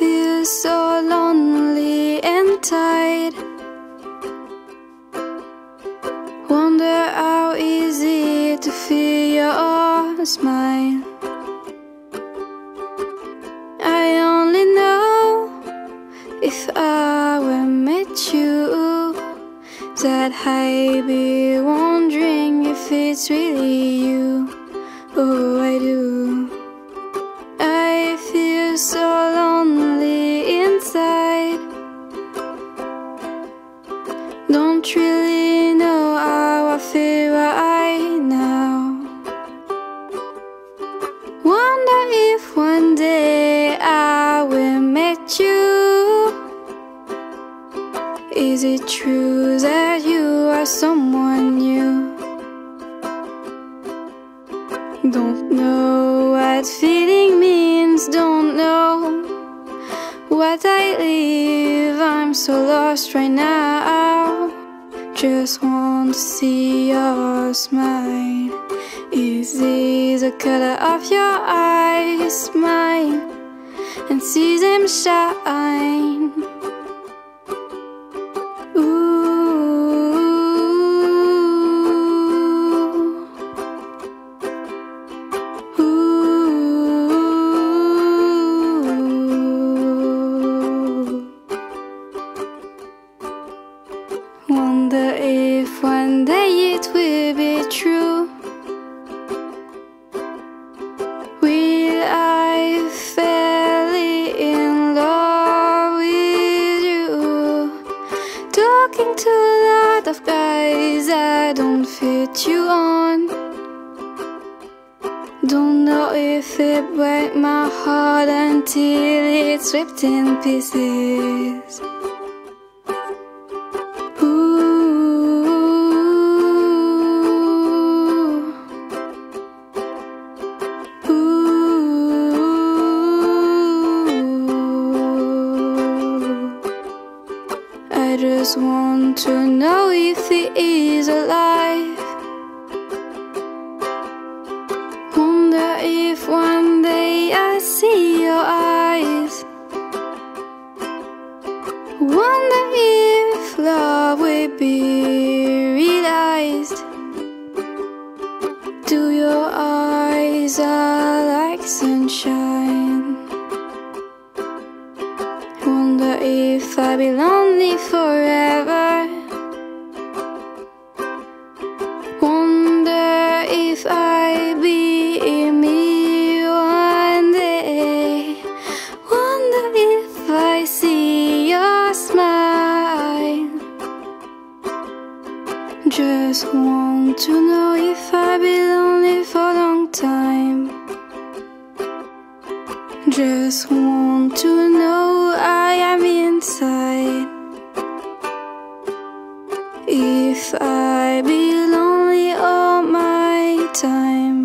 feel so lonely and tired. Wonder how easy to feel your smile. I only know if I were met you that I'd be wondering if it's really you. Oh, I do. Don't really know how I feel right now. Wonder if one day I will meet you. Is it true that you are someone new? Don't know what feeling means, don't know what I live. I'm so lost right now. Just want to see your smile. Is this the color of your eyes? Mine, and see them shine. Wonder if one day it will be true. Will I fall in love with you? Talking to a lot of guys I don't fit you on. Don't know if it break my heart until it's ripped in pieces. Just want to know if he is alive. Wonder if one day I see your eyes. Wonder if love will be realized. Do your eyes are like sunshine? If I'll be lonely forever. Wonder if I be me one day. Wonder if I see your smile. Just want to know if I be lonely for a long time. Just want to know I am inside. If I be lonely all my time.